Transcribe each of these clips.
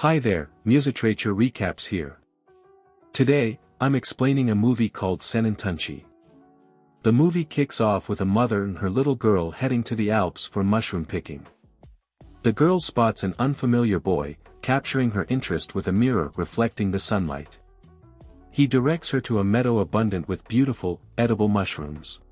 Hi there, Musitrature recaps here. Today, I'm explaining a movie called Sennentuntschi. The movie kicks off with a mother and her little girl heading to the Alps for mushroom picking. The girl spots an unfamiliar boy, capturing her interest with a mirror reflecting the sunlight. He directs her to a meadow abundant with beautiful, edible mushrooms.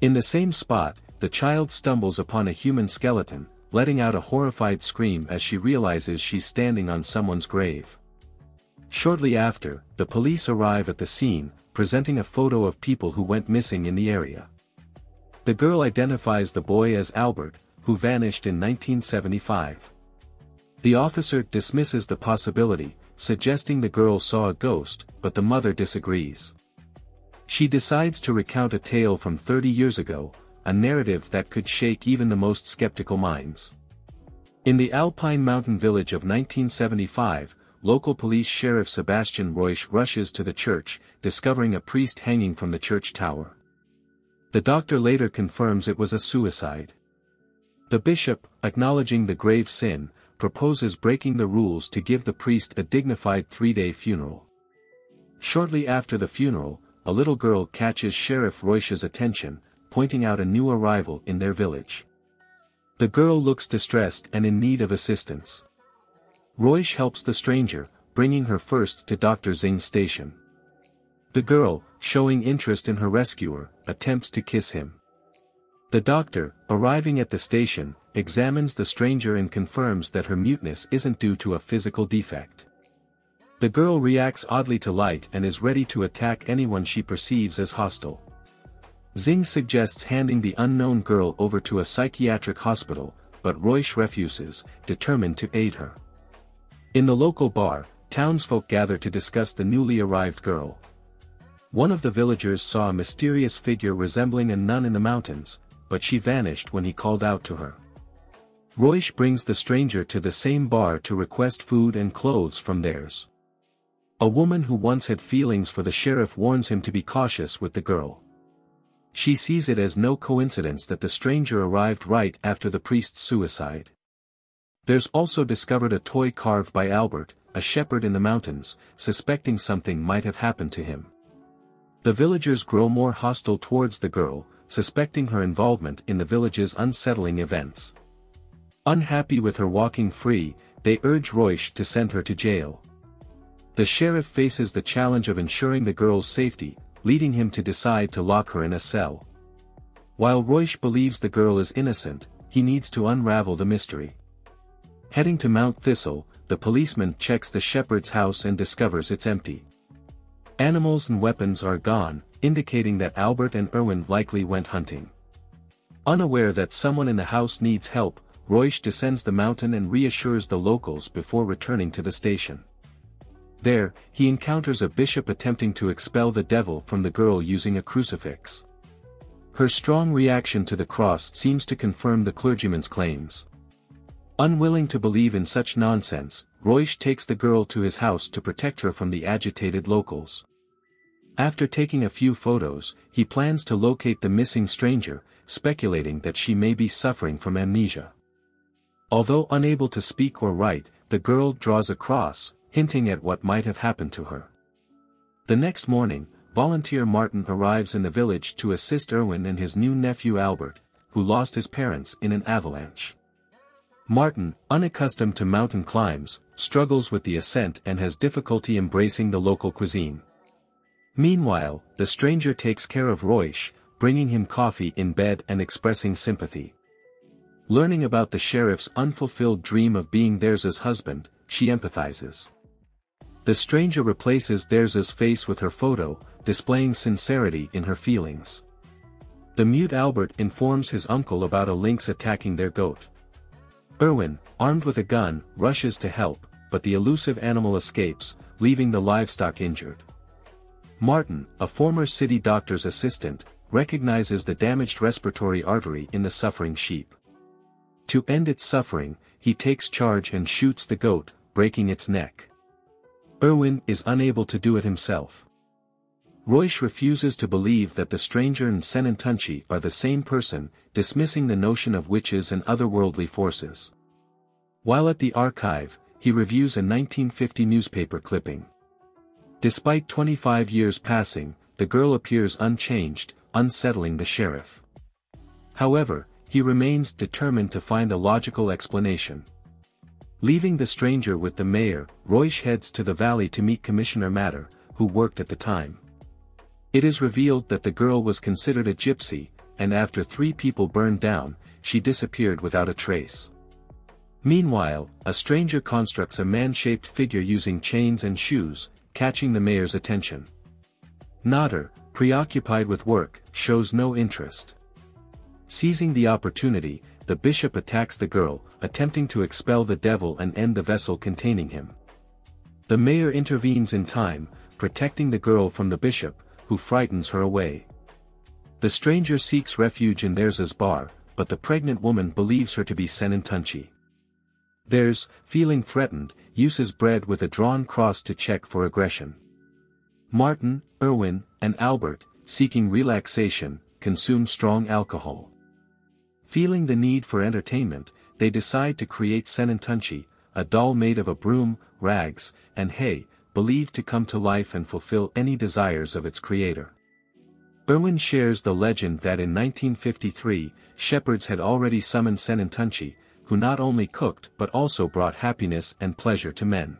In the same spot, the child stumbles upon a human skeleton, letting out a horrified scream as she realizes she's standing on someone's grave. Shortly after, the police arrive at the scene, presenting a photo of people who went missing in the area. The girl identifies the boy as Albert, who vanished in 1975. The officer dismisses the possibility, suggesting the girl saw a ghost, but the mother disagrees. She decides to recount a tale from 30 years ago, a narrative that could shake even the most skeptical minds. In the Alpine mountain village of 1975, local police sheriff Sebastian Reusch rushes to the church, discovering a priest hanging from the church tower. The doctor later confirms it was a suicide. The bishop, acknowledging the grave sin, proposes breaking the rules to give the priest a dignified three-day funeral. Shortly after the funeral, a little girl catches Sheriff Reusch's attention, pointing out a new arrival in their village. The girl looks distressed and in need of assistance. Reusch helps the stranger, bringing her first to Dr. Zing's station. The girl, showing interest in her rescuer, attempts to kiss him. The doctor, arriving at the station, examines the stranger and confirms that her muteness isn't due to a physical defect. The girl reacts oddly to light and is ready to attack anyone she perceives as hostile. Zing suggests handing the unknown girl over to a psychiatric hospital, but Reusch refuses, determined to aid her. In the local bar, townsfolk gather to discuss the newly arrived girl. One of the villagers saw a mysterious figure resembling a nun in the mountains, but she vanished when he called out to her. Reusch brings the stranger to the same bar to request food and clothes from theirs. A woman who once had feelings for the sheriff warns him to be cautious with the girl. She sees it as no coincidence that the stranger arrived right after the priest's suicide. There's also discovered a toy carved by Albert, a shepherd in the mountains, suspecting something might have happened to him. The villagers grow more hostile towards the girl, suspecting her involvement in the village's unsettling events. Unhappy with her walking free, they urge Reusch to send her to jail. The sheriff faces the challenge of ensuring the girl's safety, leading him to decide to lock her in a cell. While Reusch believes the girl is innocent, he needs to unravel the mystery. Heading to Mount Thistle, the policeman checks the shepherd's house and discovers it's empty. Animals and weapons are gone, indicating that Albert and Erwin likely went hunting. Unaware that someone in the house needs help, Reusch descends the mountain and reassures the locals before returning to the station. There, he encounters a bishop attempting to expel the devil from the girl using a crucifix. Her strong reaction to the cross seems to confirm the clergyman's claims. Unwilling to believe in such nonsense, Reusch takes the girl to his house to protect her from the agitated locals. After taking a few photos, he plans to locate the missing stranger, speculating that she may be suffering from amnesia. Although unable to speak or write, the girl draws a cross, hinting at what might have happened to her. The next morning, volunteer Martin arrives in the village to assist Erwin and his new nephew Albert, who lost his parents in an avalanche. Martin, unaccustomed to mountain climbs, struggles with the ascent and has difficulty embracing the local cuisine. Meanwhile, the stranger takes care of Reusch, bringing him coffee in bed and expressing sympathy. Learning about the sheriff's unfulfilled dream of being Theirs' as husband, she empathizes. The stranger replaces Theirs' face with her photo, displaying sincerity in her feelings. The mute Albert informs his uncle about a lynx attacking their goat. Erwin, armed with a gun, rushes to help, but the elusive animal escapes, leaving the livestock injured. Martin, a former city doctor's assistant, recognizes the damaged respiratory artery in the suffering sheep. To end its suffering, he takes charge and shoots the goat, breaking its neck. Erwin is unable to do it himself. Reusch refuses to believe that the stranger and Sennentuntschi are the same person, dismissing the notion of witches and otherworldly forces. While at the archive, he reviews a 1950 newspaper clipping. Despite 25 years passing, the girl appears unchanged, unsettling the sheriff. However, he remains determined to find a logical explanation. Leaving the stranger with the mayor, Reusch heads to the valley to meet Commissioner Matter, who worked at the time. It is revealed that the girl was considered a gypsy, and after three people burned down, she disappeared without a trace. Meanwhile, a stranger constructs a man-shaped figure using chains and shoes, catching the mayor's attention. Nader, preoccupied with work, shows no interest. Seizing the opportunity, the bishop attacks the girl, attempting to expel the devil and end the vessel containing him. The mayor intervenes in time, protecting the girl from the bishop, who frightens her away. The stranger seeks refuge in There's bar, but the pregnant woman believes her to be Sennentuntschi. There's, feeling threatened, uses bread with a drawn cross to check for aggression. Martin, Irwin, and Albert, seeking relaxation, consume strong alcohol. Feeling the need for entertainment, they decide to create Sennentuntschi, a doll made of a broom, rags, and hay, believed to come to life and fulfill any desires of its creator. Erwin shares the legend that in 1953, shepherds had already summoned Sennentuntschi, who not only cooked but also brought happiness and pleasure to men.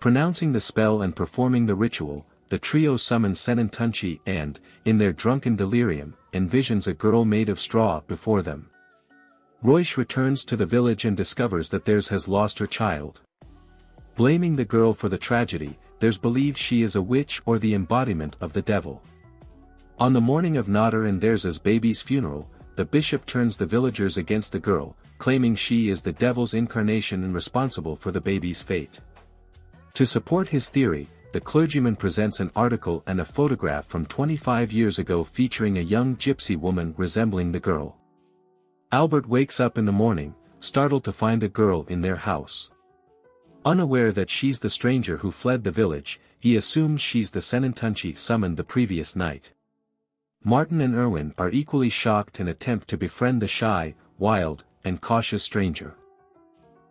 Pronouncing the spell and performing the ritual, the trio summons Sennentuntschi and, in their drunken delirium, envisions a girl made of straw before them. Reusch returns to the village and discovers that theirs has lost her child. Blaming the girl for the tragedy, there's believes she is a witch or the embodiment of the devil. On the morning of Nader and There's baby's funeral, the bishop turns the villagers against the girl, claiming she is the devil's incarnation and responsible for the baby's fate. To support his theory, the clergyman presents an article and a photograph from 25 years ago featuring a young gypsy woman resembling the girl. Albert wakes up in the morning, startled to find a girl in their house. Unaware that she's the stranger who fled the village, he assumes she's the Sennentuntschi summoned the previous night. Martin and Erwin are equally shocked and attempt to befriend the shy, wild, and cautious stranger.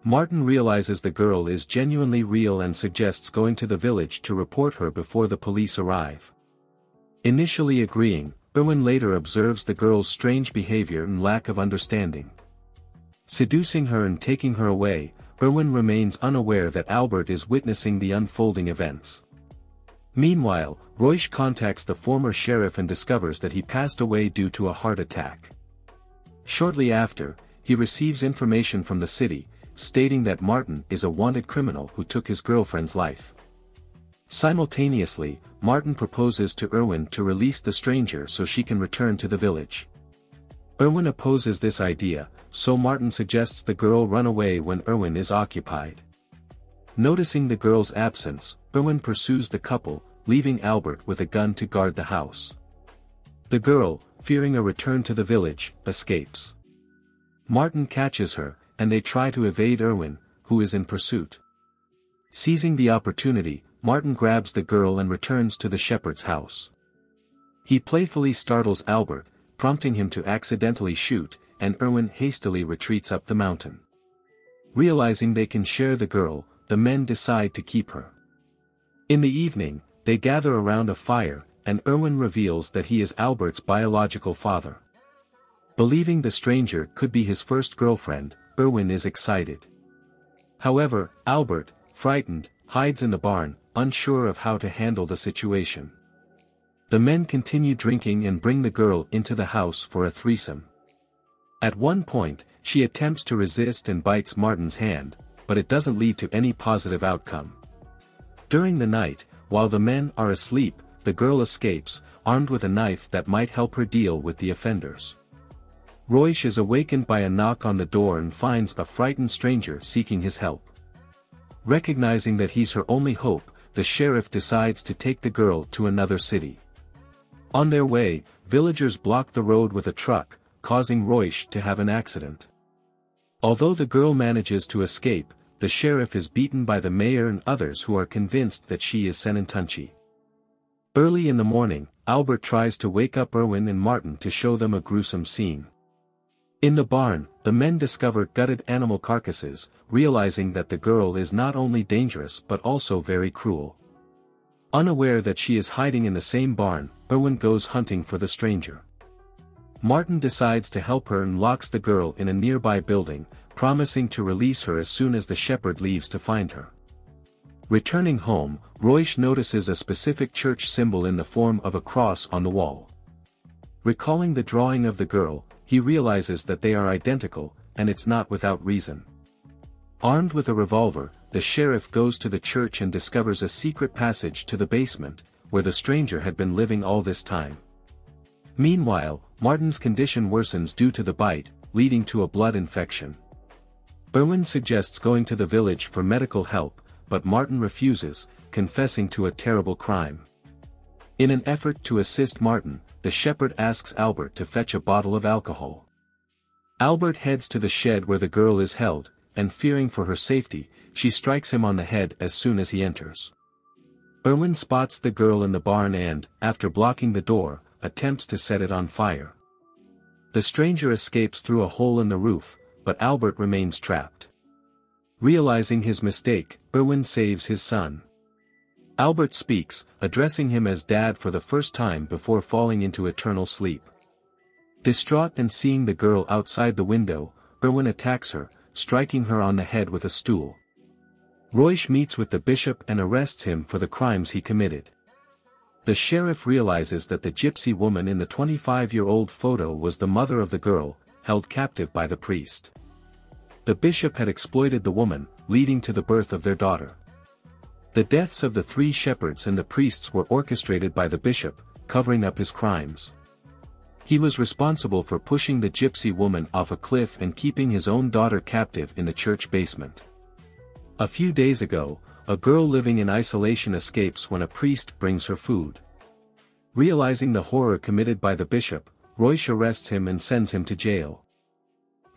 Martin realizes the girl is genuinely real and suggests going to the village to report her before the police arrive. Initially agreeing, Erwin later observes the girl's strange behavior and lack of understanding. Seducing her and taking her away, Erwin remains unaware that Albert is witnessing the unfolding events. Meanwhile, Reusch contacts the former sheriff and discovers that he passed away due to a heart attack. Shortly after, he receives information from the city, stating that Martin is a wanted criminal who took his girlfriend's life. Simultaneously, Martin proposes to Erwin to release the stranger so she can return to the village. Erwin opposes this idea, so Martin suggests the girl run away when Erwin is occupied. Noticing the girl's absence, Erwin pursues the couple, leaving Albert with a gun to guard the house. The girl, fearing a return to the village, escapes. Martin catches her, and they try to evade Erwin, who is in pursuit. Seizing the opportunity, Martin grabs the girl and returns to the shepherd's house. He playfully startles Albert, prompting him to accidentally shoot, and Erwin hastily retreats up the mountain. Realizing they can share the girl, the men decide to keep her. In the evening, they gather around a fire, and Erwin reveals that he is Albert's biological father. Believing the stranger could be his first girlfriend, Erwin is excited. However, Albert, frightened, hides in the barn, unsure of how to handle the situation. The men continue drinking and bring the girl into the house for a threesome. At one point, she attempts to resist and bites Martin's hand, but it doesn't lead to any positive outcome. During the night, while the men are asleep, the girl escapes, armed with a knife that might help her deal with the offenders. Reusch is awakened by a knock on the door and finds a frightened stranger seeking his help. Recognizing that he's her only hope, the sheriff decides to take the girl to another city. On their way, villagers block the road with a truck, causing Reusch to have an accident. Although the girl manages to escape, the sheriff is beaten by the mayor and others who are convinced that she is Sennentuntschi. Early in the morning, Albert tries to wake up Erwin and Martin to show them a gruesome scene. In the barn, the men discover gutted animal carcasses, realizing that the girl is not only dangerous but also very cruel. Unaware that she is hiding in the same barn, Erwin goes hunting for the stranger. Martin decides to help her and locks the girl in a nearby building, promising to release her as soon as the shepherd leaves to find her. Returning home, Royce notices a specific church symbol in the form of a cross on the wall. Recalling the drawing of the girl, he realizes that they are identical, and it's not without reason. Armed with a revolver, the sheriff goes to the church and discovers a secret passage to the basement, where the stranger had been living all this time. Meanwhile, Martin's condition worsens due to the bite, leading to a blood infection. Erwin suggests going to the village for medical help, but Martin refuses, confessing to a terrible crime. In an effort to assist Martin, the shepherd asks Albert to fetch a bottle of alcohol. Albert heads to the shed where the girl is held, and fearing for her safety, she strikes him on the head as soon as he enters. Erwin spots the girl in the barn and, after blocking the door, attempts to set it on fire. The stranger escapes through a hole in the roof, but Albert remains trapped. Realizing his mistake, Erwin saves his son. Albert speaks, addressing him as dad for the first time before falling into eternal sleep. Distraught and seeing the girl outside the window, Erwin attacks her, striking her on the head with a stool. Royce meets with the bishop and arrests him for the crimes he committed. The sheriff realizes that the gypsy woman in the 25-year-old photo was the mother of the girl, held captive by the priest. The bishop had exploited the woman, leading to the birth of their daughter. The deaths of the three shepherds and the priests were orchestrated by the bishop, covering up his crimes. He was responsible for pushing the gypsy woman off a cliff and keeping his own daughter captive in the church basement. A few days ago, a girl living in isolation escapes when a priest brings her food. Realizing the horror committed by the bishop, Royce arrests him and sends him to jail.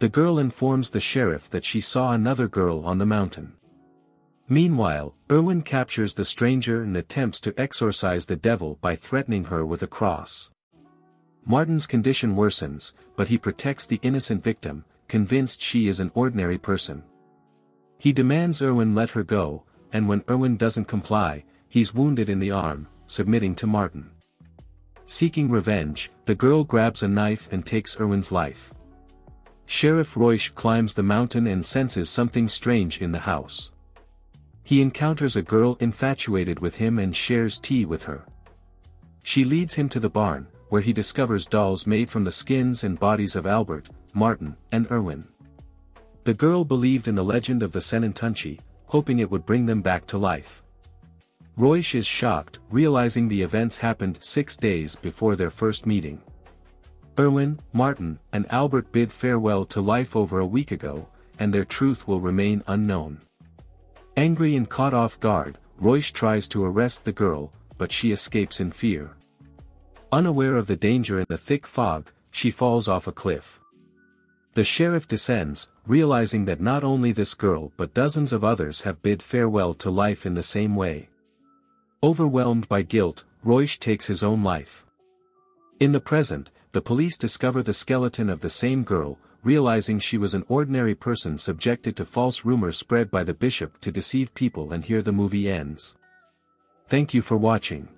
The girl informs the sheriff that she saw another girl on the mountain. Meanwhile, Erwin captures the stranger and attempts to exorcise the devil by threatening her with a cross. Martin's condition worsens, but he protects the innocent victim, convinced she is an ordinary person. He demands Erwin let her go, and when Erwin doesn't comply, he's wounded in the arm, submitting to Martin. Seeking revenge, the girl grabs a knife and takes Erwin's life. Sheriff Royce climbs the mountain and senses something strange in the house. He encounters a girl infatuated with him and shares tea with her. She leads him to the barn, where he discovers dolls made from the skins and bodies of Albert, Martin, and Erwin. The girl believed in the legend of the Sennentuntschi, hoping it would bring them back to life. Royce is shocked, realizing the events happened six days before their first meeting. Erwin, Martin, and Albert bid farewell to life over a week ago, and their truth will remain unknown. Angry and caught off guard, Royce tries to arrest the girl, but she escapes in fear. Unaware of the danger in the thick fog, she falls off a cliff. The sheriff descends, realizing that not only this girl but dozens of others have bid farewell to life in the same way. Overwhelmed by guilt, Royce takes his own life. In the present, the police discover the skeleton of the same girl, realizing she was an ordinary person subjected to false rumors spread by the bishop to deceive people and here the movie ends. Thank you for watching.